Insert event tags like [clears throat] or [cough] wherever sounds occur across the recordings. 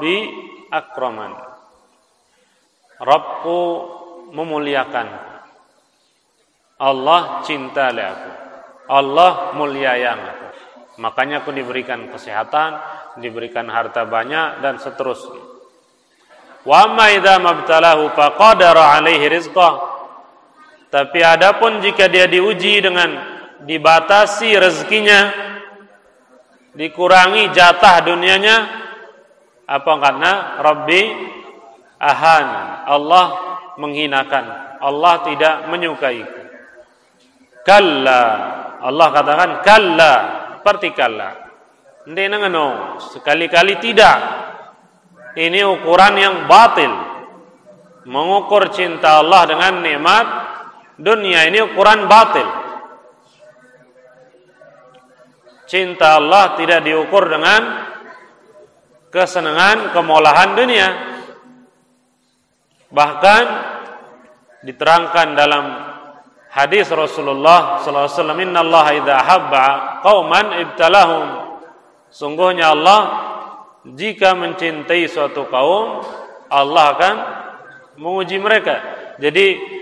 bi akraman. Rabbku memuliakan. Allah cinta aku. Allah mulia yang aku. Makanya aku diberikan kesehatan, diberikan harta banyak dan seterusnya. Wa idza mabtalahu faqadara alaihi rizqah. Tapi adapun jika dia diuji dengan dibatasi rezekinya, dikurangi jatah dunianya, apa karena? Rabbi ahan Allah menghinakan. Allah tidak menyukai. Kalla. Allah katakan kalla. Seperti kalla. Ngano sekali-kali tidak. Ini ukuran yang batil. Mengukur cinta Allah dengan nikmat dunia ini ukuran batil cinta Allah tidak diukur dengan kesenangan, kemolahan dunia. Bahkan diterangkan dalam hadis Rasulullah sallallahu alaihi wasallam, "Innallaha idza habba qauman ibtalahum." Sungguhnya Allah jika mencintai suatu kaum, Allah akan menguji mereka. Jadi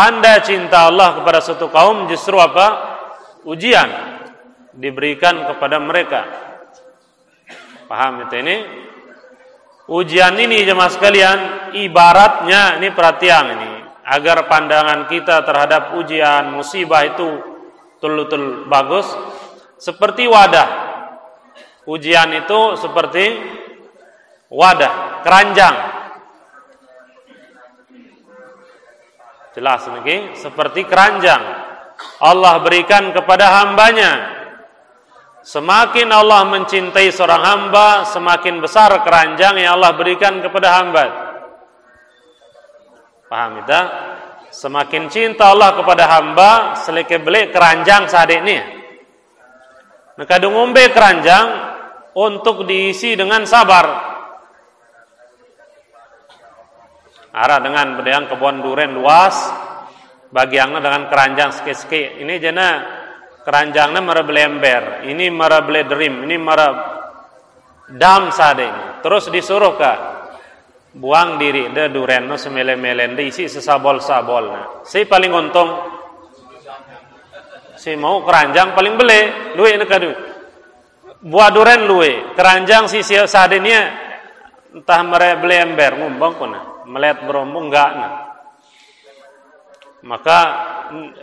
tanda cinta Allah kepada suatu kaum justru apa? Ujian diberikan kepada mereka Paham itu ini? Ujian ini jemaah sekalian ibaratnya ini perhatian ini agar pandangan kita terhadap ujian musibah itu tul-tul bagus seperti wadah. Ujian itu seperti wadah, keranjang. Jelas ini seperti keranjang. Allah berikan kepada hambanya Semakin Allah mencintai seorang hamba, semakin besar keranjang yang Allah berikan kepada hamba. Paham kita? Semakin cinta Allah kepada hamba, selike beli keranjang sadik ini. Nah, kadung umbe keranjang untuk diisi dengan sabar. Arah dengan bedang kebun duren luas, bagiannya dengan keranjang sekit-sekit. Ini jena keranjangnya marah ember, ini dream, ini marah dam sade. Terus disuruh ke buang diri de duren no semele-melen isi sesabol-sabol. Nah, si paling untung si mau keranjang paling beli, luwe nak kadu. Buah duren luwe, keranjang si sadenya entah mere beli ember ngumbang pun melihat berombong enggak nah. Maka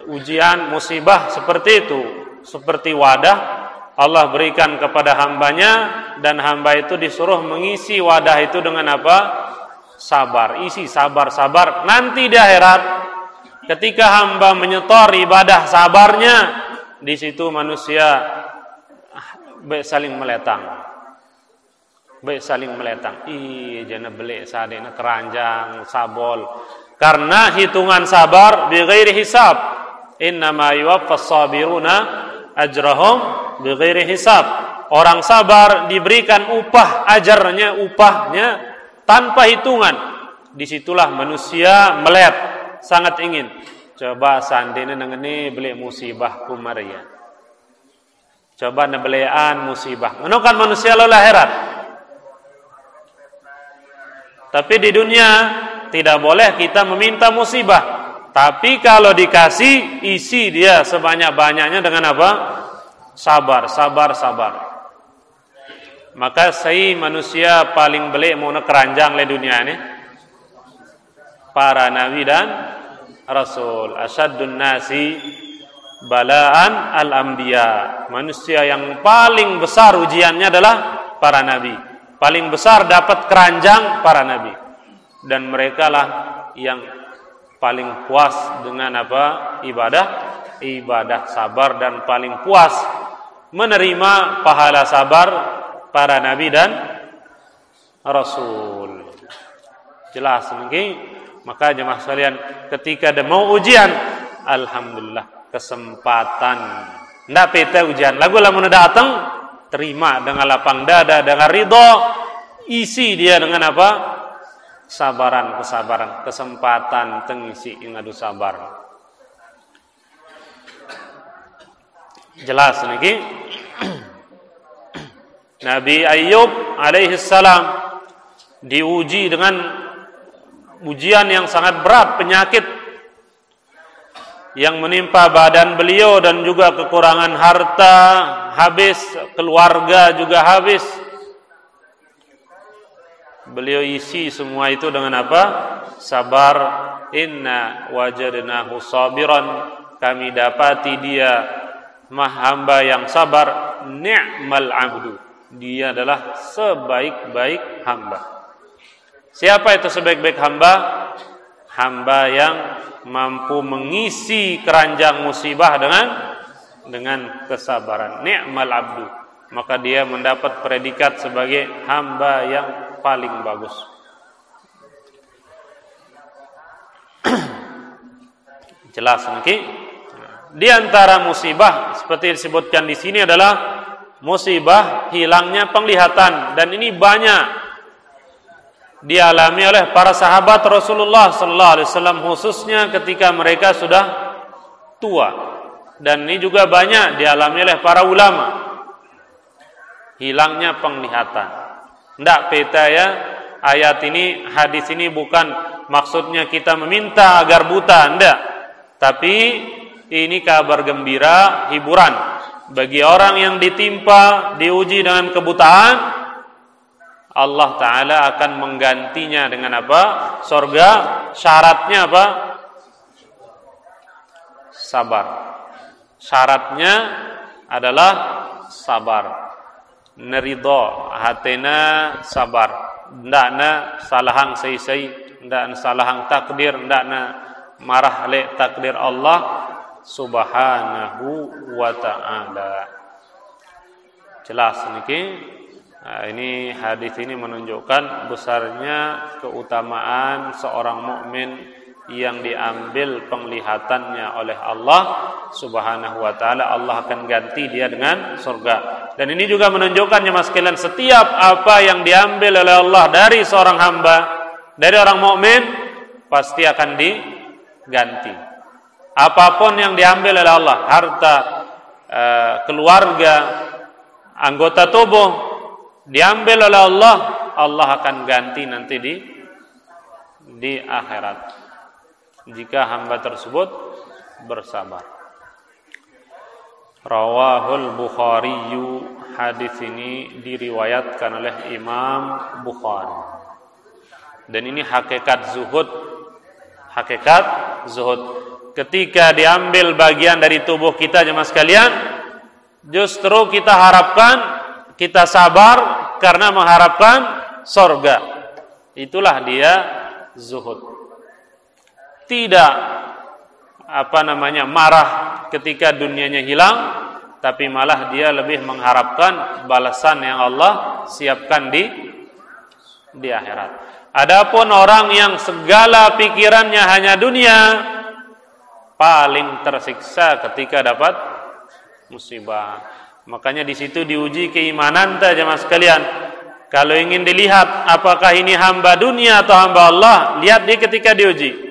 ujian musibah seperti itu seperti wadah Allah berikan kepada hambanya dan hamba itu disuruh mengisi wadah itu dengan apa? Sabar isi sabar sabar. Nanti di akhirat ketika hamba menyetor ibadah sabarnya di situ manusia baik saling meletang baik saling meletang iya jana beli sadena keranjang sabol karena hitungan sabar bighairi hisab. Innama yuwaffas sabiruna ajrahum bighairi hisab. Orang sabar diberikan upah ajarnya, upahnya tanpa hitungan. Di situlah manusia melihat sangat ingin. Coba seandainya ini beli musibah kumaria. Coba nebelean musibah. Menukan manusia lalu akhirat. Tapi di dunia tidak boleh kita meminta musibah. Tapi kalau dikasih, isi dia sebanyak-banyaknya dengan apa? Sabar, sabar, sabar. Maka saya manusia paling belik mau keranjang le dunia ini. Para nabi dan rasul. Asyadun nasi balaan al-anbiya. Manusia yang paling besar ujiannya adalah para nabi. Paling besar dapat keranjang para nabi. Dan mereka lah yang paling puas dengan apa? Ibadah. Ibadah sabar dan paling puas menerima pahala sabar para nabi dan rasul. Jelas mungkin? Maka jemaah sekalian ketika ada mau ujian alhamdulillah kesempatan. Ndak pete ujian. Lagu lamun datang terima dengan lapang dada dengan ridho. Isi dia dengan apa? Sabaran kesabaran kesempatan tengisi ingadu sabar. Jelas niki. [clears throat] Nabi Ayub alaihi salam diuji dengan ujian yang sangat berat, penyakit yang menimpa badan beliau dan juga kekurangan harta habis, keluarga juga habis. Beliau isi semua itu dengan apa? Sabar. Inna wajadnahu sabiran. Kami dapati dia mah hamba yang sabar. Ni'mal abdu. Dia adalah sebaik-baik hamba. Siapa itu sebaik-baik hamba? Hamba yang mampu mengisi keranjang musibah dengan dengan kesabaran. Ni'mal abdu. Maka dia mendapat predikat sebagai hamba yang paling bagus. [clears throat] Jelas nanti. Di antara musibah seperti disebutkan di sini adalah musibah hilangnya penglihatan dan ini banyak dialami oleh para sahabat Rasulullah sallallahu alaihi wasallam khususnya ketika mereka sudah tua. Dan ini juga banyak dialami oleh para ulama. Hilangnya penglihatan. Ndak peta ya ayat ini hadis ini bukan maksudnya kita meminta agar buta ndak. Tapi ini kabar gembira hiburan. Bagi orang yang ditimpa diuji dengan kebutaan Allah taala akan menggantinya dengan apa? Surga syaratnya apa? Sabar. Syaratnya adalah sabar. Nerido hatena sabar. Ndakna salahang sei-sei. Ndakna salahang takdir. Ndakna marah le takdir Allah subhanahu wa ta'ala. Jelas niki nah, ini hadis ini menunjukkan besarnya keutamaan seorang mukmin yang diambil penglihatannya oleh Allah Subhanahu wa taala Allah akan ganti dia dengan surga. Dan ini juga menunjukkan ya Mas setiap apa yang diambil oleh Allah dari seorang hamba, dari orang mukmin pasti akan diganti. Apa pun yang diambil oleh Allah, harta, eh, keluarga, anggota tubuh diambil oleh Allah, Allah akan ganti nanti di di akhirat jika hamba tersebut bersabar. Rawahul Bukhari hadis ini diriwayatkan oleh Imam Bukhari. Dan ini hakikat zuhud. Hakikat zuhud. Ketika diambil bagian dari tubuh kita jemaah sekalian, justru kita harapkan kita sabar karena mengharapkan sorga. Itulah dia zuhud tidak apa namanya marah ketika dunianya hilang tapi malah dia lebih mengharapkan balasan yang Allah siapkan di di akhirat. Adapun orang yang segala pikirannya hanya dunia paling tersiksa ketika dapat musibah. Makanya di situ diuji keimanan jemaah sekalian. Kalau ingin dilihat apakah ini hamba dunia atau hamba Allah, lihat dia ketika diuji.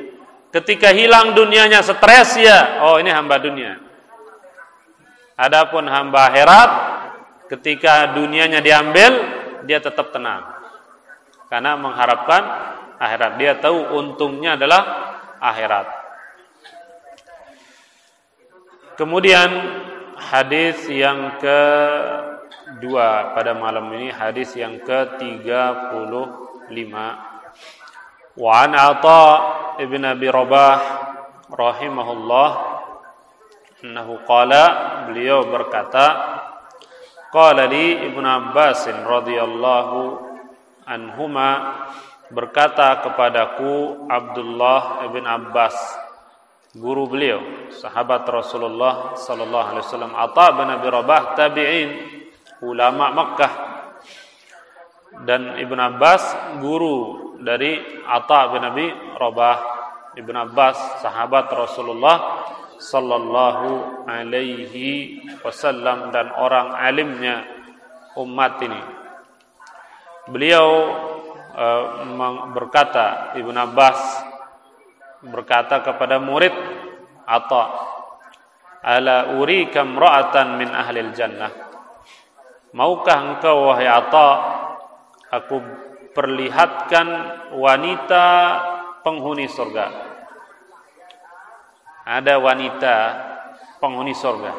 Ketika hilang dunianya stres ya, oh ini hamba dunia. Adapun hamba akhirat ketika dunianya diambil dia tetap tenang. Karena mengharapkan akhirat. Dia tahu untungnya adalah akhirat. Kemudian hadis yang kedua pada malam ini hadis yang ke-35 Wa an ibn Abi Rabah rahimahullah annahu qala beliau berkata qala li Ibnu Abbas radhiyallahu anhuma berkata kepadaku Abdullah ibn Abbas guru beliau sahabat Rasulullah sallallahu alaihi wasallam Atha bin Abi Rabah tabi'in ulama Makkah dan Ibn Abbas guru dari Atta bin Abi Rabah Ibn Abbas sahabat Rasulullah sallallahu alaihi wasallam dan orang alimnya umat ini. Beliau uh, berkata Ibn Abbas berkata kepada murid Atta ala urika imra'atan min ahli jannah? Maukah engkau wahai Ata aku perlihatkan wanita penghuni surga ada wanita penghuni surga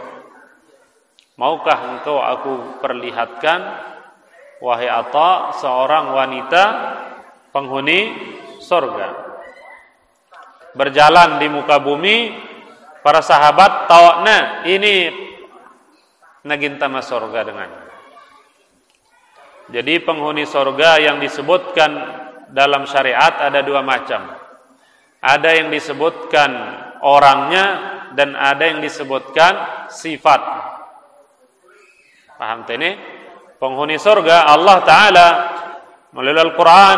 maukah engkau aku perlihatkan wahai Ata seorang wanita penghuni surga berjalan di muka bumi para sahabat tawakna ini naginta surga dengan. Jadi penghuni surga yang disebutkan dalam syariat ada dua macam. Ada yang disebutkan orangnya dan ada yang disebutkan sifat. Paham ini? Penghuni surga Allah taala melalui Al-Qur'an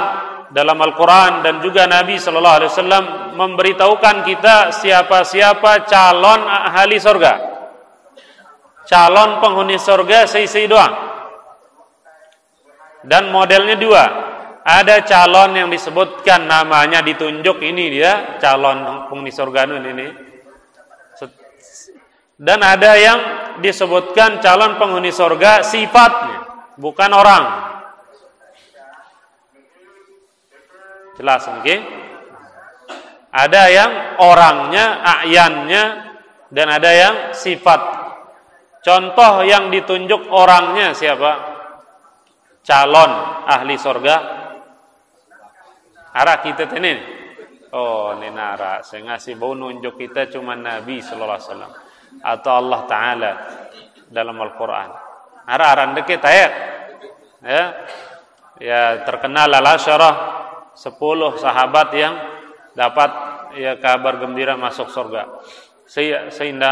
dalam Al-Qur'an dan juga Nabi sallallahu alaihi wasallam memberitahukan kita siapa-siapa calon ahli surga. Calon penghuni surga seisi doang. Dan modelnya dua. Ada calon yang disebutkan namanya ditunjuk ini dia calon penghuni surga ini. Dan ada yang disebutkan calon penghuni surga sifatnya, bukan orang. Jelas oke? Okay? Ada yang orangnya, ayannya, dan ada yang sifat. Contoh yang ditunjuk orangnya siapa? Calon ahli sorga. Arah kita ini. Oh, ini nara. Saya ngasih bau nunjuk kita cuma Nabi Sallallahu Alaihi atau Allah Taala dalam Al-Quran. Arah arah deket ayat. Ya, ya terkenal al syarah sepuluh sahabat yang dapat ya kabar gembira masuk surga. Sehingga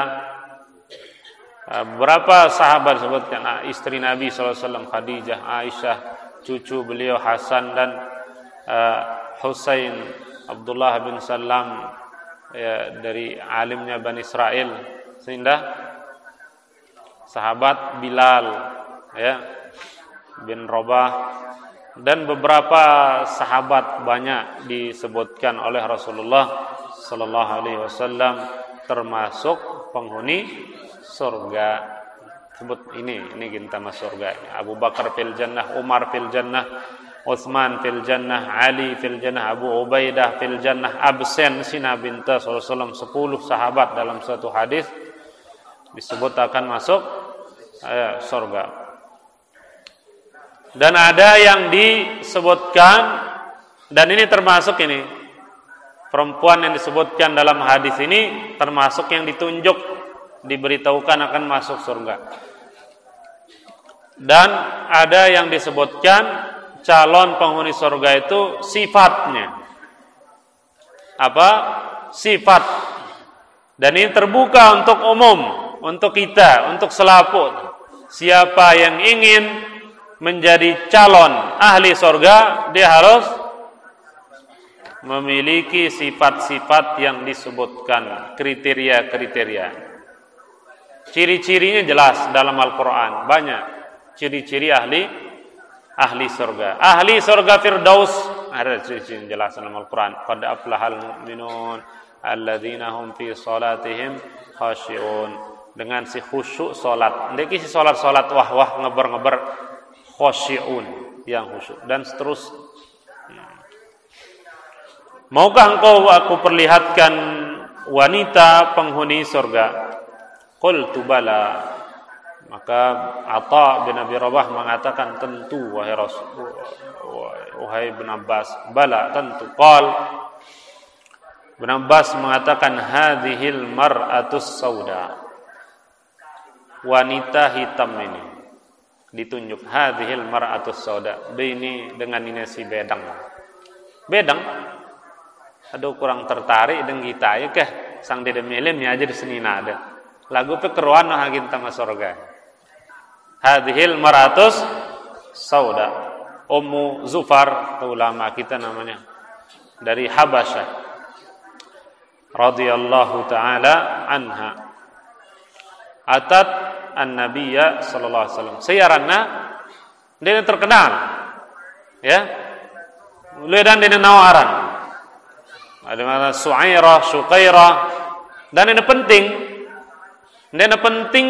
uh, berapa sahabat sebutkan ah, istri Nabi SAW Khadijah, Aisyah, cucu beliau Hasan dan uh, Husain Abdullah bin Salam ya, dari alimnya Bani Israel sehingga sahabat Bilal ya bin Robah dan beberapa sahabat banyak disebutkan oleh Rasulullah sallallahu alaihi wasallam termasuk penghuni surga. Sebut ini ini masuk surga. Abu Bakar fil jannah Umar fil jannah Utsman fil jannah Ali fil jannah Abu Ubaidah fil jannah absen Sina binta sallallahu 10 sahabat dalam satu hadis disebut akan masuk eh, surga dan ada yang disebutkan dan ini termasuk ini perempuan yang disebutkan dalam hadis ini termasuk yang ditunjuk diberitahukan akan masuk surga. Dan ada yang disebutkan calon penghuni surga itu sifatnya. Apa? Sifat. Dan ini terbuka untuk umum, untuk kita, untuk selaput. Siapa yang ingin menjadi calon ahli sorga dia harus memiliki sifat-sifat yang disebutkan kriteria-kriteria. Ciri-cirinya jelas dalam Al-Quran banyak ciri-ciri ahli ahli sorga. Ahli sorga firdaus ada ciri-ciri jelas dalam Al-Quran. Qad aflahal mu'minun alladzina hum fi salatihim khashi'un. Dengan si khusyuk salat ndeki si salat-salat wah-wah ngeber-ngeber khosyi'un yang khusyuk dan seterusnya. Maukah engkau aku perlihatkan wanita penghuni surga? Qultu bala. Maka Atha bin Abi Rabah mengatakan tentu wahai Rasul wahai bin Abbas, bala tentu. Qal Bin Abbas mengatakan hadhil mar'atus sauda. Wanita hitam ini ditunjuk hadhil mar'atus sauda. Ini dengan ini si bedang. Bedang? Aduh kurang tertarik dengan kita ya keh. Sang dede milim aja di sini nada. Lagu pekeruan nah hagin tama sorga. Hadhil mar'atus sauda. Ummu Zufar ulama kita namanya. Dari Habasyah. Radhiyallahu taala anha atat an-nabiyya sallallahu alaihi wasallam. Sayaranna dia terkenal. Ya. dan dia nawaran. Ada mana Su'airah, Syuqairah dan ini penting Dena penting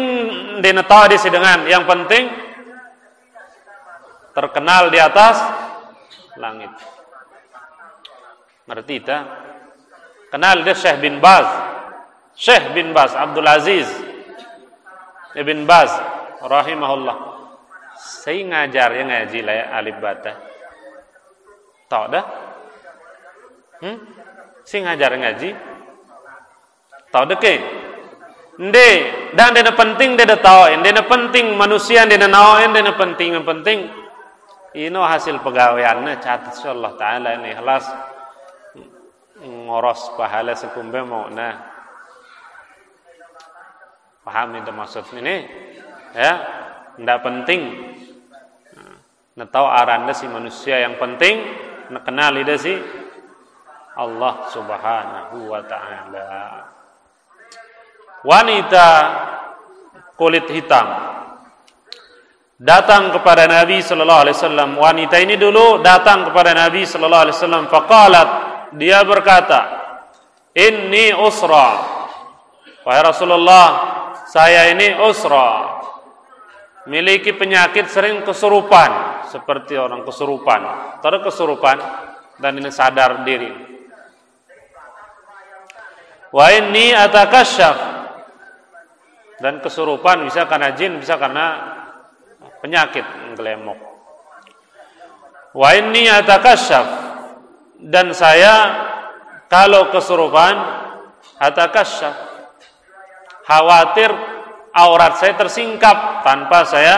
tahu di dengan yang penting terkenal di atas langit. Ngerti tak? Kenal dia Syekh bin Baz. Syekh bin Baz Abdul Aziz Ibn Baz rahimahullah. Saya ngajar yang ngaji lah ya alif bata. Tahu dah? Hmm? Saya ngajar ngaji. Tahu deh ke? Nde, dan dena penting dena tahu, dena penting manusia dena nawain dena penting yang penting ini hasil pegawaiannya catat Allah taala ini halas ngoros pahala sekumbe mau nah paham itu maksud ini? Ya ndak penting. Nah tahu aranda si manusia yang penting nak kenal ida si Allah subhanahu wa ta'ala. Wanita kulit hitam. Datang kepada Nabi sallallahu alaihi wasallam. Wanita ini dulu datang kepada Nabi sallallahu alaihi wasallam. Faqalat dia berkata inni usra. Wahai Rasulullah saya ini usra. Miliki penyakit sering kesurupan seperti orang kesurupan. Tahu kesurupan? Dan ini sadar diri. Wa inni atakasyaf dan kesurupan bisa karena jin, bisa karena penyakit ngelemok. Wa inni atakasyaf dan saya kalau kesurupan atakasyaf khawatir aurat saya tersingkap tanpa saya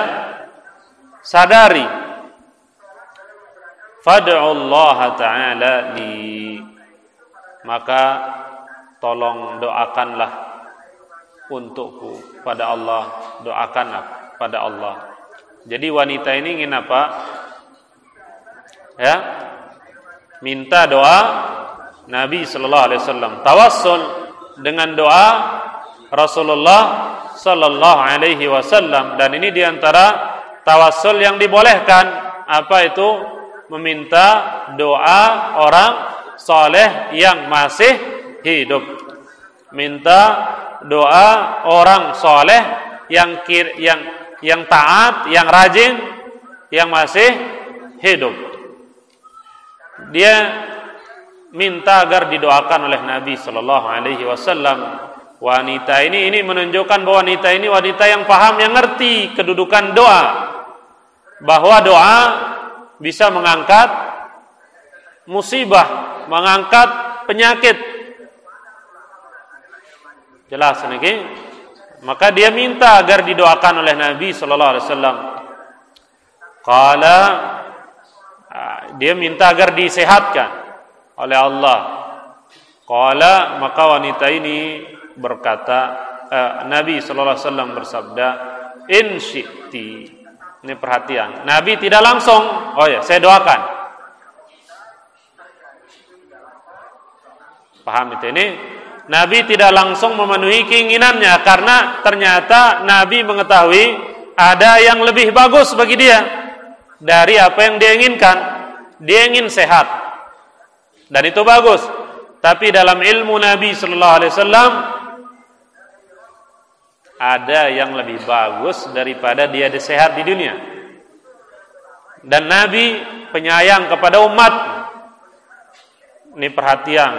sadari. Fad'u Allah taala li. Maka tolong doakanlah untukku. Pada Allah doakanlah pada Allah. Jadi wanita ini ingin apa ya. Minta doa Nabi sallallahu alaihi wasallam. Tawassul dengan doa Rasulullah sallallahu alaihi wasallam dan ini di antara tawassul yang dibolehkan apa itu meminta doa orang soleh yang masih hidup minta doa orang soleh yang kir, yang yang taat, yang rajin, yang masih hidup. Dia minta agar didoakan oleh Nabi Shallallahu Alaihi Wasallam. Wanita ini ini menunjukkan bahwa wanita ini wanita yang paham, yang ngerti kedudukan doa, bahwa doa bisa mengangkat musibah, mengangkat penyakit, Jelas ini. Maka dia minta agar didoakan oleh Nabi sallallahu alaihi wasallam. Qala ah, dia minta agar disehatkan oleh Allah. Qala maka wanita ini berkata eh, Nabi sallallahu alaihi wasallam bersabda in syi'ti. Ini perhatian. Nabi tidak langsung, oh ya, saya doakan. Paham itu ini? Nabi tidak langsung memenuhi keinginannya karena ternyata Nabi mengetahui ada yang lebih bagus bagi dia dari apa yang dia inginkan. Dia ingin sehat. Dan itu bagus. Tapi dalam ilmu Nabi sallallahu alaihi wasallam ada yang lebih bagus daripada dia sehat di dunia. Dan Nabi penyayang kepada umat. Ini perhatian.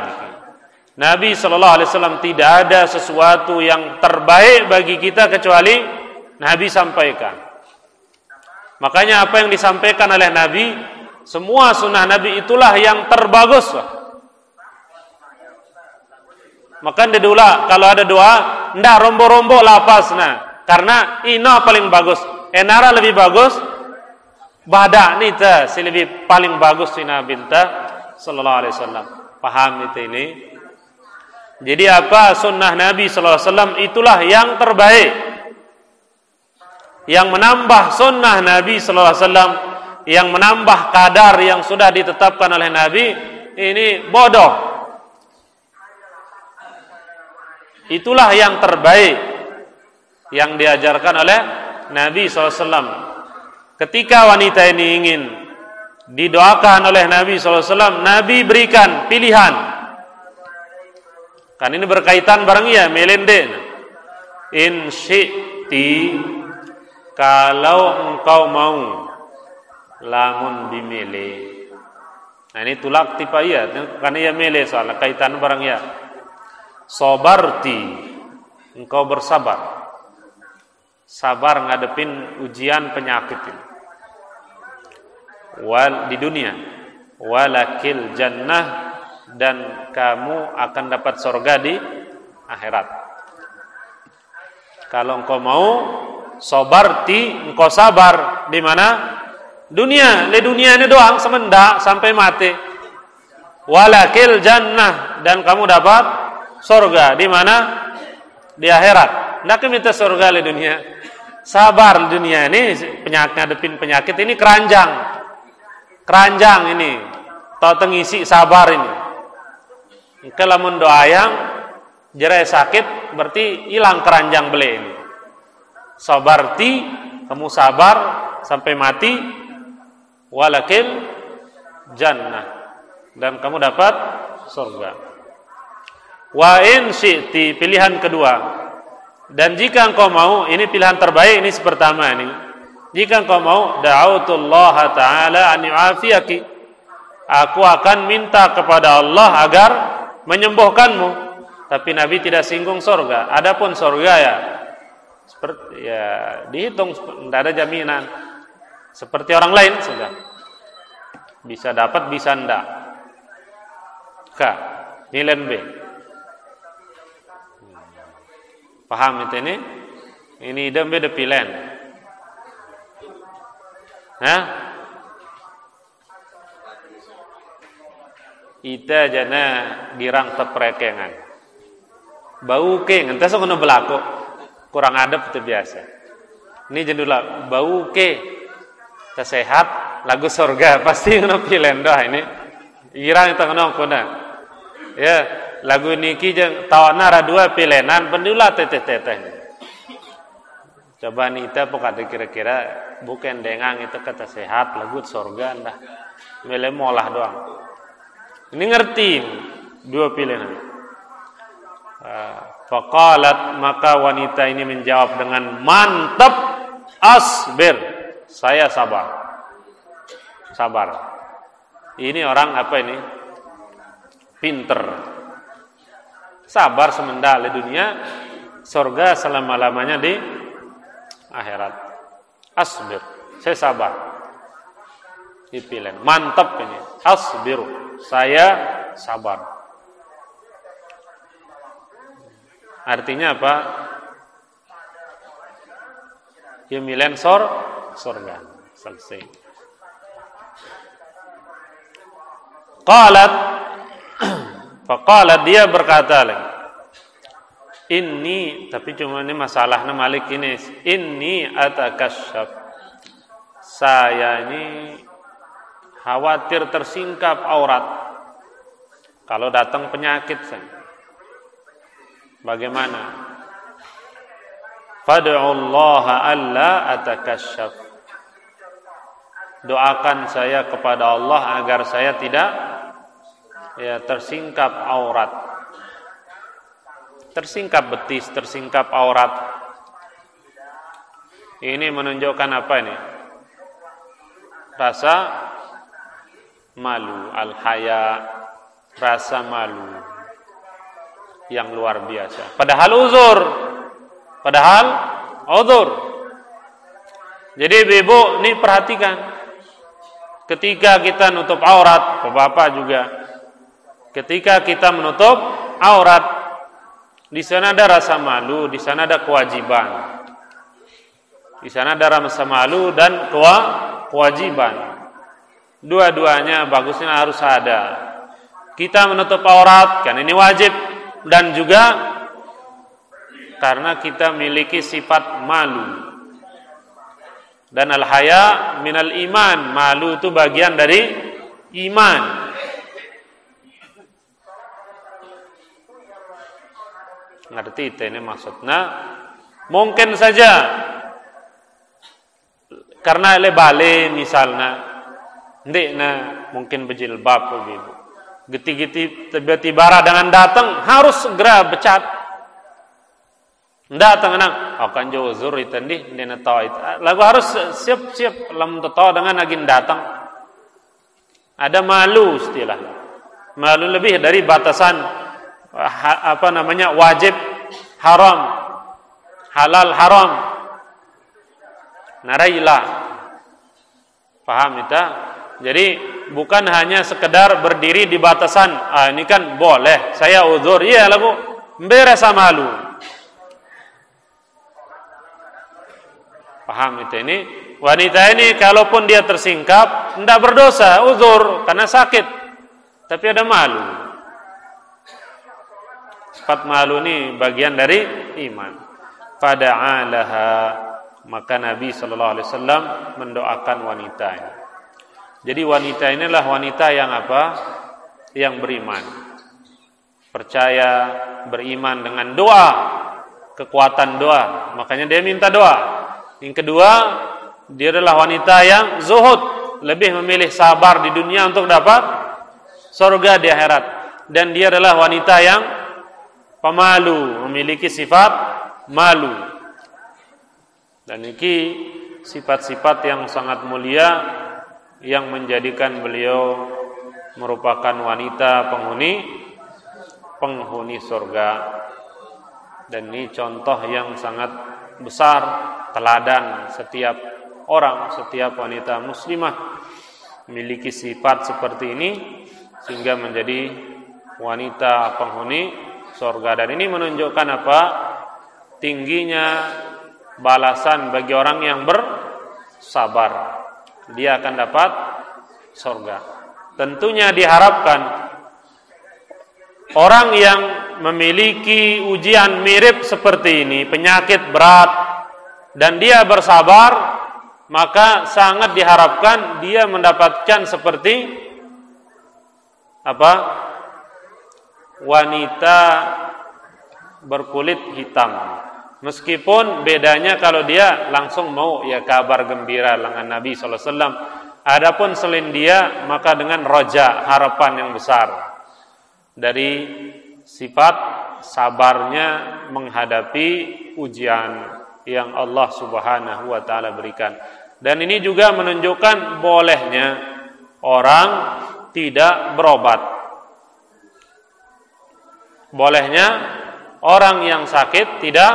Nabi Shallallahu Alaihi Wasallam tidak ada sesuatu yang terbaik bagi kita kecuali Nabi sampaikan. Makanya apa yang disampaikan oleh Nabi, semua sunnah Nabi itulah yang terbagus. Maka dua kalau ada doa, ndak rombo-rombo lapas nah, karena ino paling bagus. Enara lebih bagus, badak nita si lebih paling bagus si Nabi Sallallahu Alaihi Wasallam. Paham itu ini? Jadi apa sunnah Nabi Sallallahu Alaihi Wasallam itulah yang terbaik. Yang menambah sunnah Nabi Sallallahu Alaihi Wasallam, yang menambah kadar yang sudah ditetapkan oleh Nabi, ini bodoh. Itulah yang terbaik yang diajarkan oleh Nabi SAW. Ketika wanita ini ingin didoakan oleh Nabi SAW, Nabi berikan pilihan Kan ini berkaitan barang ya melende. in syi'ti kalau engkau mau lamun bimile nah ini tulak tipa iya karena ia mele soal kaitan barang ya sobarti. Engkau bersabar. Sabar ngadepin ujian penyakit ini. Wal di dunia. Walakil jannah dan kamu akan dapat surga di akhirat. Kalau engkau mau sobarti engkau sabar. Di mana? Dunia. Di dunia ini doang semendak sampai mati. Walakil jannah dan kamu dapat surga di mana? Di akhirat. Ndak minta surga di dunia. Sabar di dunia ini penyakit ngadepin penyakit ini keranjang. Keranjang ini. Tau tengisi sabar ini. Kalau mendoa yang jerai sakit berarti hilang keranjang beli ini. Sabarti kamu sabar sampai mati. Walakil jannah. Dan kamu dapat surga wa in syi'ti pilihan kedua dan jika engkau mau ini pilihan terbaik ini pertama ini jika engkau mau da'autullah taala an yu'afiyaki. Aku akan minta kepada Allah agar menyembuhkanmu. Tapi Nabi tidak singgung surga. Adapun surga ya seperti ya dihitung tidak ada jaminan. Seperti orang lain sudah. Bisa dapat bisa ndak. K. Nilai B. Paham itu ini? Ini ide beda pilihan. Hah? Ita jana girang teprekengan. Bau ke, entah ngono belaku. Kurang adab itu biasa. Ini jendula bau ke. Tersehat lagu surga [laughs] pasti ngono pilen dah ini. Girang itu ngono kuna. Ya, lagu niki jeng tawana ra dua pilenan pendula teteh-teteh. Coba nita pokade kira-kira bukan dengang itu kata sehat lagut sorga dah. Mele molah doang. Ini ngerti dua pilihan. Ah, faqalat maka wanita ini menjawab dengan mantap asbir. Saya sabar. Sabar. Ini orang apa ini? Pinter. Sabar semendal di dunia, surga selama-lamanya di akhirat. Asbir, saya sabar. Dipilih. Mantap ini. Asbiru, saya sabar. Artinya apa? Ya milen sor surga. Selesai. Qalat Faqalat dia berkata lagi Inni tapi cuma ini masalahnya Malik ini. Inni atakasyaf. Saya ini khawatir tersingkap aurat. Kalau datang penyakit saya. Bagaimana? Allah alla atakasyaf. Doakan saya kepada Allah agar saya tidak ya tersingkap aurat tersingkap betis, tersingkap aurat. Ini menunjukkan apa ini? Rasa malu, al-haya, rasa malu yang luar biasa. Padahal uzur. Padahal uzur. Jadi ibu ini perhatikan. Ketika kita nutup aurat, Bapak juga. Ketika kita menutup aurat, di sana ada rasa malu, di sana ada kewajiban. Di sana ada rasa malu dan kewajiban. Dua-duanya bagusnya harus ada. Kita menutup aurat kan ini wajib dan juga karena kita memiliki sifat malu. Dan al-haya minal iman, malu itu bagian dari iman. Ngerti itu ini maksudnya. Mungkin saja. Karena lebale misalnya. Ndek na mungkin berjilbab begitu geti-geti tiba-tiba dengan datang harus segera becat Ndak tengenang akan jauh zur dina tahu itu. Lagu harus siap-siap. Lam tahu dengan agin datang. Ada malu istilah. Malu lebih dari batasan apa namanya? Wajib haram. Halal haram. Naraila paham kita jadi bukan hanya sekedar berdiri di batasan. Ah ini kan boleh. Saya uzur. Iya lagu. Berasa malu paham itu? Ini wanita ini kalaupun dia tersingkap tidak berdosa uzur. Karena sakit. Tapi ada malu sifat malu ini bagian dari iman. Fada'alaha. Maka Nabi sallallahu alaihi wasallam mendoakan wanita ini jadi wanita inilah wanita yang apa? Yang beriman. Percaya beriman dengan doa. Kekuatan doa. Makanya dia minta doa. Yang kedua, dia adalah wanita yang zuhud, lebih memilih sabar di dunia untuk dapat surga di akhirat. Dan dia adalah wanita yang pemalu, memiliki sifat malu. Dan ini sifat-sifat yang sangat mulia yang menjadikan beliau merupakan wanita penghuni penghuni surga. Dan ini contoh yang sangat besar teladan setiap orang, setiap wanita muslimah memiliki sifat seperti ini sehingga menjadi wanita penghuni surga dan ini menunjukkan apa? tingginya balasan bagi orang yang bersabar. Dia akan dapat surga. Tentunya diharapkan orang yang memiliki ujian mirip seperti ini, penyakit berat, dan dia bersabar maka sangat diharapkan dia mendapatkan seperti apa wanita berkulit hitam meskipun bedanya kalau dia langsung mau ya kabar gembira dengan Nabi SAW adapun selain dia maka dengan roja harapan yang besar dari sifat sabarnya menghadapi ujian yang Allah Subhanahu wa taala berikan. Dan ini juga menunjukkan bolehnya orang tidak berobat. Bolehnya orang yang sakit tidak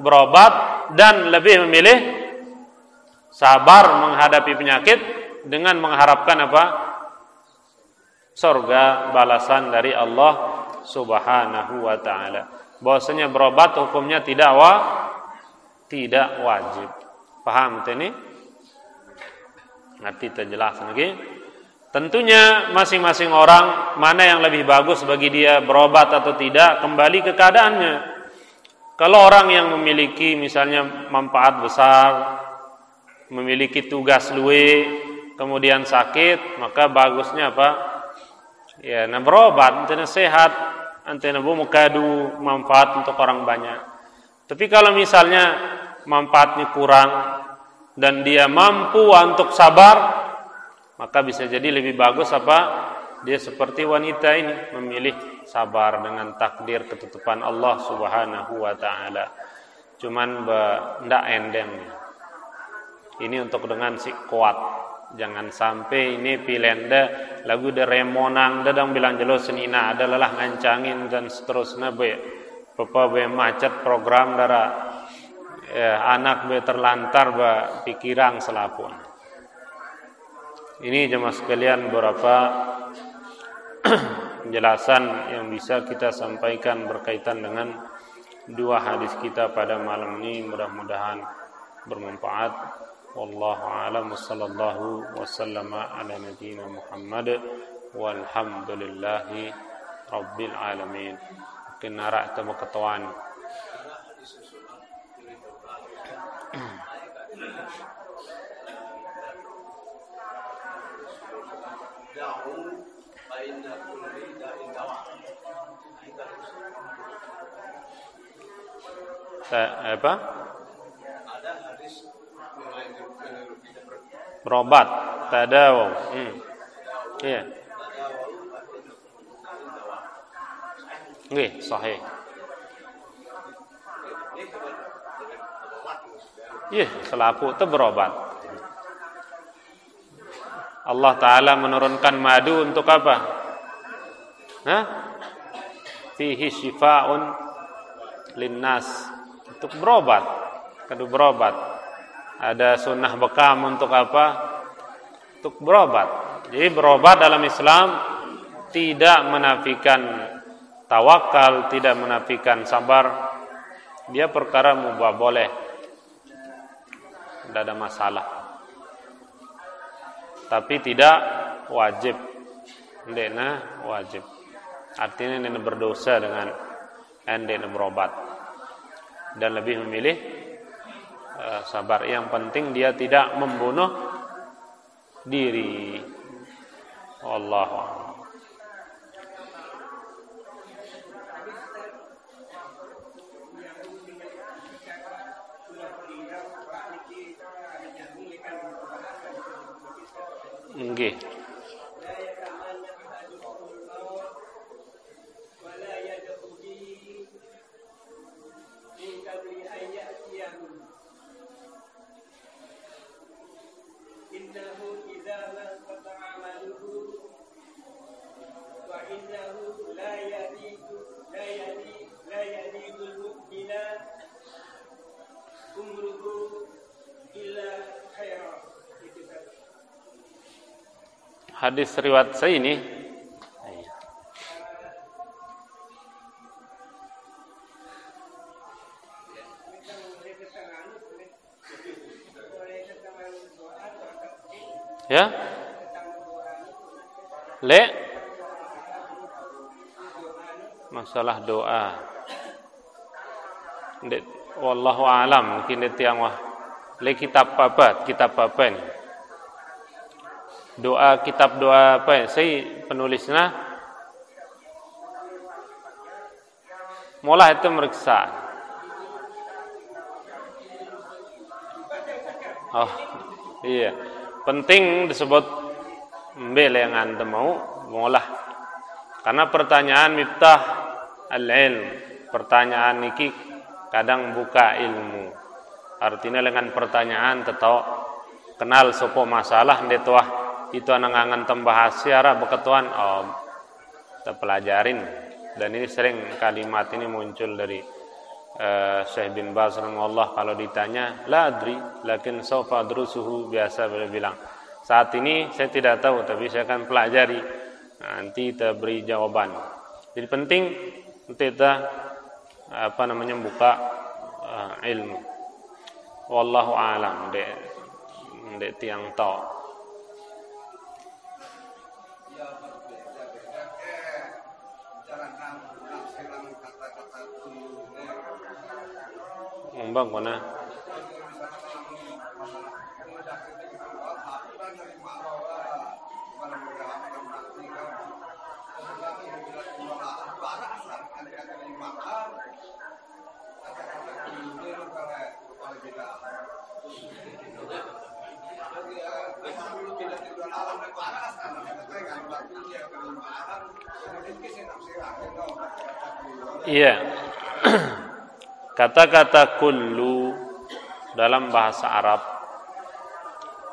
berobat dan lebih memilih sabar menghadapi penyakit dengan mengharapkan apa? surga balasan dari Allah Subhanahu wa taala. Bahwasanya berobat hukumnya tidak wa tidak wajib. Paham ini? Nanti terjelas lagi. Tentunya masing-masing orang mana yang lebih bagus bagi dia berobat atau tidak kembali ke keadaannya. Kalau orang yang memiliki misalnya manfaat besar, memiliki tugas luwe, kemudian sakit, maka bagusnya apa? Ya, nah berobat, antena sehat, antena mukadu manfaat untuk orang banyak. Tapi kalau misalnya manfaatnya kurang dan dia mampu untuk sabar, maka bisa jadi lebih bagus apa? Dia seperti wanita ini memilih sabar dengan takdir ketutupan Allah Subhanahu wa taala. Cuman ndak endeng. Ini untuk dengan si kuat. Jangan sampai ini pilenda lagu de remonang dadang bilang jelas senina ada lelah ngancangin dan seterusnya be. Papa be macet program darah ya, anak be terlantar ba pikiran selapun. Ini jemaah sekalian beberapa [clears throat] penjelasan yang bisa kita sampaikan berkaitan dengan dua hadis kita pada malam ini mudah-mudahan bermanfaat. Wallahu a'lam sallallahu wasallama ala nabiyyina Muhammad walhamdulillahi rabbil alamin. Mungkin narak temu ketuan. Apa? Berobat, tadawu. Hmm. Iya. Nggih, sahih. Ih, selaput itu berobat. Allah Ta'ala menurunkan madu untuk apa? Hah? Fihi syifa'un linnas. Untuk berobat. Kadu berobat. Ada sunnah bekam untuk apa? Untuk berobat. Jadi berobat dalam Islam tidak menafikan tawakal, tidak menafikan sabar. Dia perkara mubah boleh. Tidak ada masalah. Tapi tidak wajib. Ndekna wajib. Artinya ini berdosa dengan endek berobat. Dan lebih memilih uh, sabar. Yang penting dia tidak membunuh diri. Allah Nggih. Hadis riwayat saya ini. Ya. Le. Masalah doa. Wallahu alam mungkin tiang wah. Le kitab apa kitab apa ini doa kitab doa apa ya? Saya penulisnya Mulai itu meriksa. Oh, iya. Penting disebut mbel yang anda mau mulah. Karena pertanyaan miftah al-ilm. Pertanyaan niki kadang buka ilmu. Artinya dengan pertanyaan tetap kenal sopo masalah ndetuah itu angan-angan tembahas siara beketuan oh kita pelajarin. Dan ini sering kalimat ini muncul dari uh, Syekh bin Baz Allah kalau ditanya la adri lakin sawfa adrusuhu biasa beliau bilang. Saat ini saya tidak tahu tapi saya akan pelajari. Nanti kita beri jawaban. Jadi penting kita apa namanya buka uh, ilmu. Wallahu alam dek dek tiang tahu ngembang mana Iya. Kata-kata kullu dalam bahasa Arab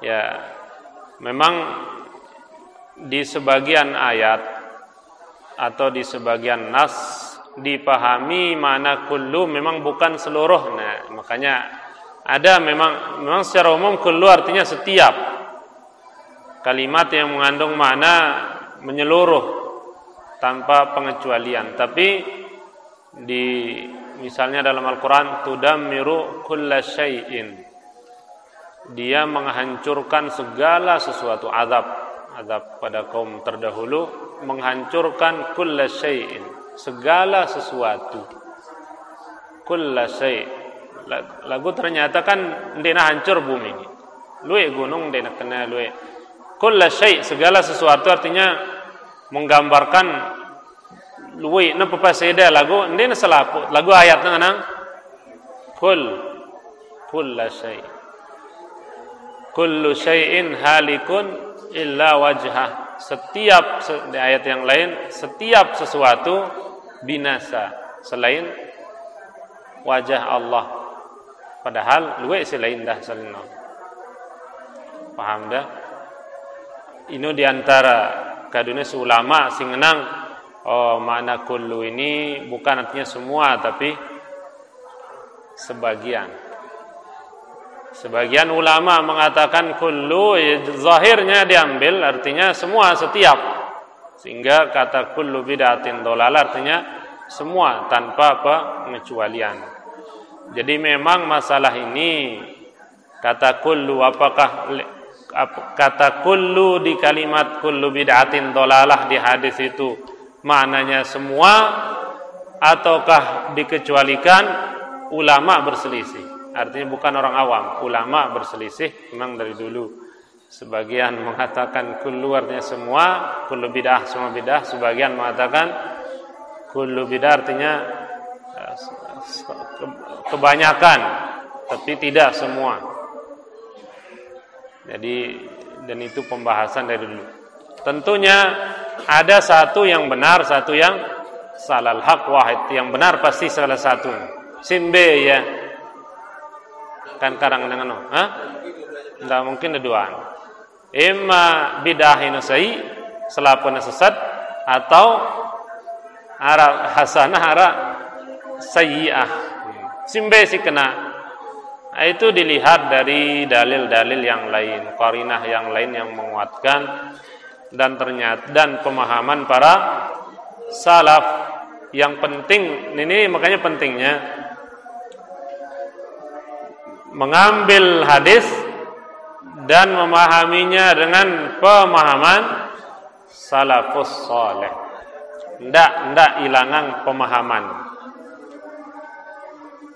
ya memang di sebagian ayat atau di sebagian nas dipahami mana kullu memang bukan seluruh. Nah, makanya ada memang memang secara umum kullu artinya setiap kalimat yang mengandung makna menyeluruh tanpa pengecualian. Tapi di misalnya dalam Al-Qur'an tudammiru kulla syai'in. Dia menghancurkan segala sesuatu. Azab. Azab pada kaum terdahulu menghancurkan kulla syai'in. Segala sesuatu. Kulla syai' lagu ternyata kan ndena hancur bumi ini. Luwe gunung ndena kena luwe. Kulla syai' segala sesuatu artinya menggambarkan luwi na papaseda lagu hindi na lagu ayat na nang kul kulla shay kullu shay'in halikun illa wajhah setiap di ayat yang lain setiap sesuatu binasa selain wajah Allah Padahal luwe selain dah salino. Paham dah? Ini di antara kadune ulama sing ngenang oh makna kullu ini bukan artinya semua tapi sebagian. Sebagian ulama mengatakan kullu ya, zahirnya diambil artinya semua setiap. Sehingga kata kullu bid'atin dolal artinya semua tanpa apa pengecualian. Jadi memang masalah ini kata kullu apakah kata kullu di kalimat kullu bid'atin dolalah di hadis itu maknanya semua ataukah dikecualikan ulama berselisih. Artinya bukan orang awam ulama berselisih. Memang dari dulu sebagian [laughs] mengatakan kullu artinya semua kullu bid'ah semua bid'ah. Sebagian mengatakan kullu bid'ah artinya kebanyakan tapi tidak semua. Jadi dan itu pembahasan dari dulu. Tentunya ada satu yang benar satu yang salah hak wahid. Yang benar pasti salah satu. Simbe ya. Kan kadang dengan no ha tidak mungkin keduaan imma bidah inusai selapun sesat atau arah hasanah arah sayyi'ah. Simbe si kena. Nah, itu dilihat dari dalil-dalil yang lain qarinah yang lain yang menguatkan dan ternyata dan pemahaman para salaf. Yang penting ini makanya pentingnya mengambil hadis dan memahaminya dengan pemahaman salafus saleh. Ndak ndak ilangan pemahaman.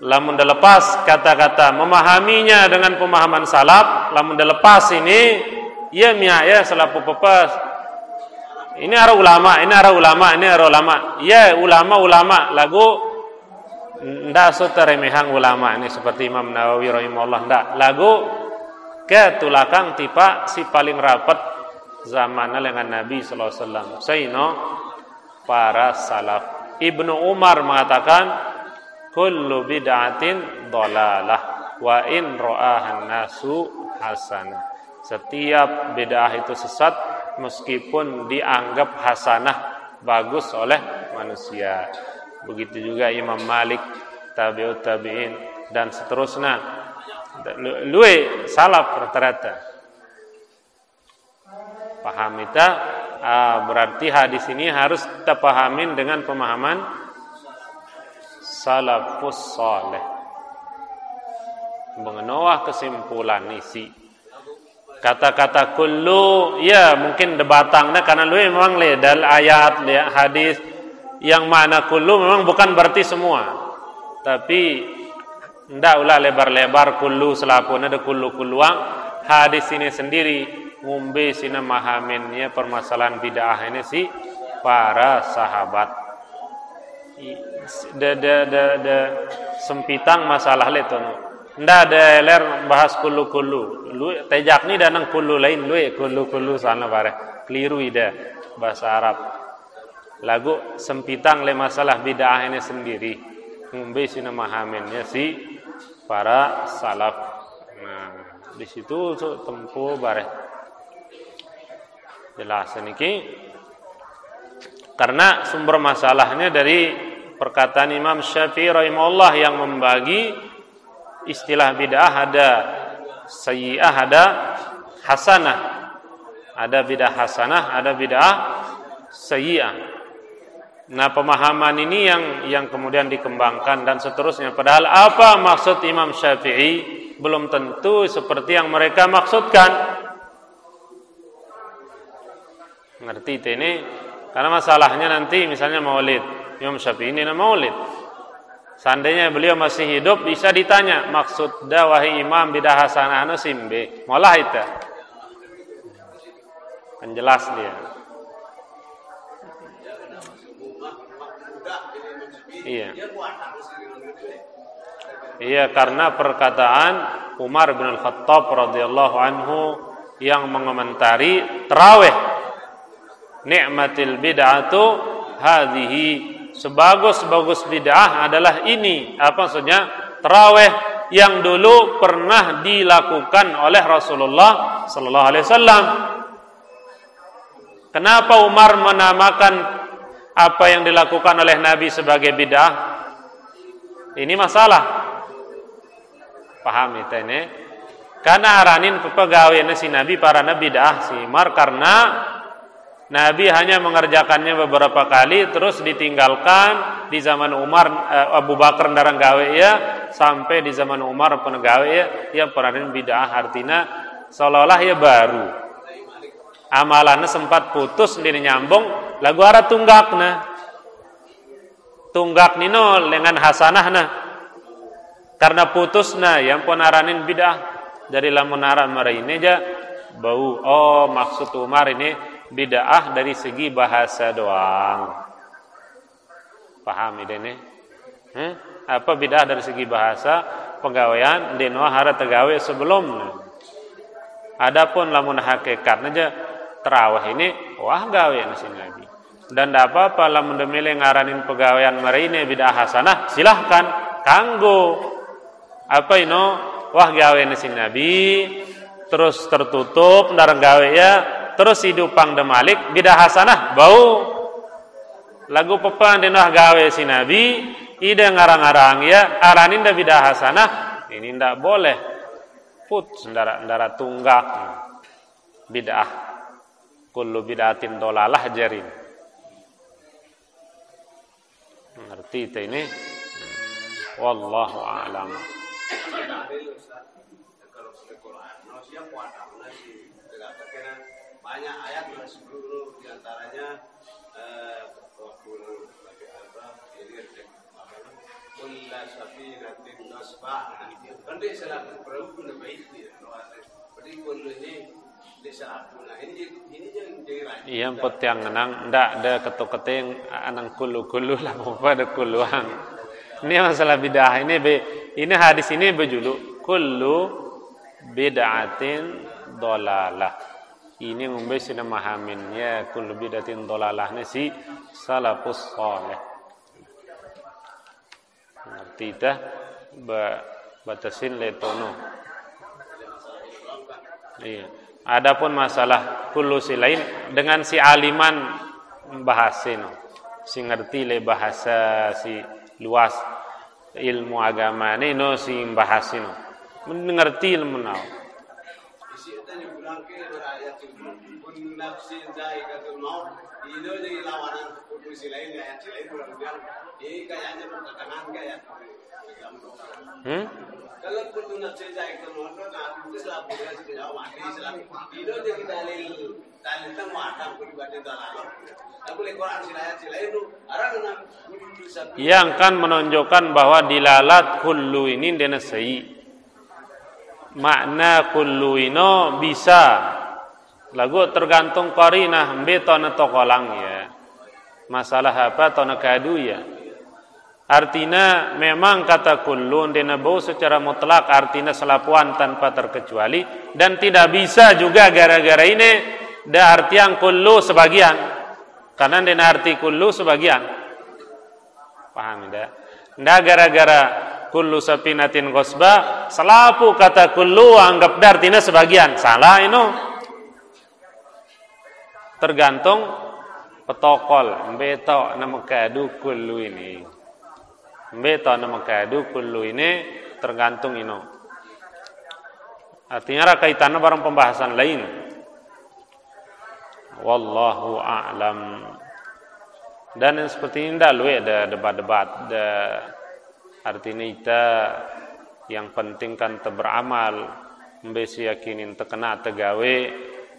Lamun dah lepas kata-kata memahaminya dengan pemahaman salaf lamun dah lepas ini ya mia ya salapu pepas ini arah ulama ini arah ulama ini arah ulama. Ya ulama ulama. Lagu ndak remehan ulama ini seperti Imam Nawawi rahimahullah ndak. Lagu ke tulakang tipa si paling rapat zaman dengan Nabi sallallahu alaihi wasallam. Saino para salaf. Ibnu Umar mengatakan kullu bid'atin dolalah wa in ra'ahan nasu hasanah. Setiap bid'ah itu sesat meskipun dianggap hasanah bagus oleh manusia. Begitu juga Imam Malik, tabi'ut tabi'in dan seterusnya. Luwe salaf rata-rata. Paham kita ah, berarti hadis ini harus kita pahamin dengan pemahaman salafus saleh mengenawah kesimpulan isi kata-kata kullu ya mungkin debatangnya karena lu memang le dal ayat le hadis. Yang mana kullu memang bukan berarti semua. Tapi ndak ulah lebar-lebar kullu selapun ada kullu kulluang. Hadis ini sendiri ngumbe sini mahaminnya permasalahan bid'ah ini si para sahabat. De de de de sempitang masalah le tu nda de ler bahas kulu kulu lu tejak ni danang kulu lain lu kulu kulu sana bare. Keliru ida bahasa Arab. Lagu sempitang le masalah bid'ah ini sendiri. Ngumbe sina mahaminnya si para salaf. Nah di situ so, tempuh bare. Jelas ini karena sumber masalahnya dari perkataan Imam Syafi'i rahimahullah yang membagi istilah bid'ah ada sayyi'ah ada hasanah ada bid'ah hasanah ada bid'ah sayyi'ah Nah pemahaman ini yang yang kemudian dikembangkan dan seterusnya. Padahal apa maksud Imam Syafi'i belum tentu seperti yang mereka maksudkan. Ngerti ini? Karena masalahnya nanti misalnya maulid. Imam Syafi'i ini maulid. Seandainya beliau masih hidup bisa ditanya maksud dawahi imam bidah hasanah anu simbe. Malah itu. Kan jelas dia. Iya. Iya karena perkataan Umar bin Al-Khattab radhiyallahu anhu yang mengomentari terawih nikmatil bid'atu hadhihi sebagus-bagus bid'ah adalah ini apa maksudnya terawih yang dulu pernah dilakukan oleh Rasulullah sallallahu alaihi wasallam. Kenapa Umar menamakan apa yang dilakukan oleh Nabi sebagai bid'ah? Ini masalah. Paham itu ini? Karena aranin pepegawai si Nabi para Nabi dah si Umar karena Nabi hanya mengerjakannya beberapa kali terus ditinggalkan di zaman Umar eh, Abu Bakar ndarang gawe ya. Sampai di zaman Umar penegawe ya. Ya peranin bid'ah artinya seolah-olah ya baru. Amalannya sempat putus di nyambung lagu arah tunggakna. Tunggak nino dengan hasanahna. Karena putusna yang penaranin bid'ah. Jadi lamun aran ini aja bau. Oh maksud Umar ini bid'ah dari segi bahasa doang. Paham ini? Hmm? Apa bid'ah dari segi bahasa? Pegawaian di hara tegawe sebelum. Adapun lamun hakikat aja terawih ini wah gawe nasi nabi. Dan tidak apa-apa lamun demile ngaranin pegawaian ini bid'ah hasanah silahkan kanggo apa ino wah gawe nasi nabi terus tertutup ndarang gawe ya terus hidup pang demalik bidah hasanah bau. Lagu pepan denah gawe si nabi ide ngarang-ngarang ya. Aranin dah bidah hasanah ini ndak boleh. Put sendara ndara tunggak. Bidah. Kullu bidatin dolalah jarin ngerti itu ini? Wallahu a'lam banyak ayat yang seluruh di antaranya apa ini kulla safinatin nasba kan dia salah perahu pun baik dia berarti kullu ini Nah, Iya, pot yang ngenang, ndak ada ketuk keting anang kulu kulu lah, [laughs] apa ada kuluan. Ini masalah bidah. Ini be, ini hadis ini bejulu kullu bid'atin dolalah ini ngombe sina mahamin ya kullu bidatin dolalah si salafus saleh. Ngerti dah? Ba batasin letono. Iya. Adapun masalah kullu si lain dengan si aliman bahasin si ngerti le bahasa si luas ilmu agama ini no si bahasin mengerti ilmu nau nafsin zaikatul maut. Itu jadi lawanan puisi lain ya lain kemudian ini kayaknya pertengahan kayak hmm? kalau kudu nafsin zaikatul maut nah itu selalu dia sudah mati selalu itu jadi dalil dalil tentang wadang pribadi dalam yang kan menunjukkan bahwa dilalat kullu ini denasai makna kullu ino bisa Lagu tergantung korinah beto na tokolang ya. Masalah apa to kadu ya. Artinya memang kata kullun dinabau secara mutlak artinya selapuan tanpa terkecuali dan tidak bisa juga gara-gara ini da artian kullu sebagian. Karena dina arti kullu sebagian. Paham tidak? Ndak gara-gara kullu sapinatin gosba selapu kata kullu anggap artinya sebagian. Salah ini tergantung petokol. Beto nama kadu kullu ini. Beto nama kadu kullu ini tergantung ino. Artinya kaitannya barang pembahasan lain. Wallahu a'lam. Dan yang seperti ini dah luwe ada debat-debat ada artinya kita yang penting kan beramal mbesi yakinin terkena tegawe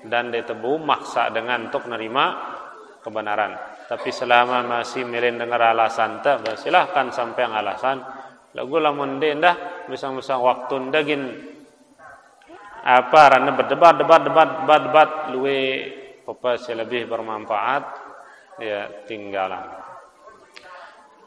dan dia tebu maksa dengan untuk menerima kebenaran. Tapi selama masih milih dengar alasan tak, silahkan sampai yang alasan. Lagu lamun dia dah bisa-bisa waktu dagin apa rana berdebat debat debat debat debat luwe apa lebih bermanfaat ya tinggalan.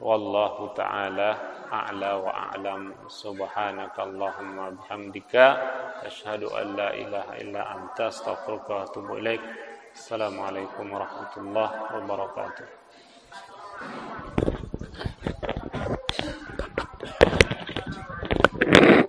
Wallahu taala a'la wa a'lam. Subhanaka allahumma bihamdika asyhadu ilaha illa anta. Astaghfiruka wa atubu ilaik. Assalamualaikum warahmatullahi wabarakatuh. [clears throat]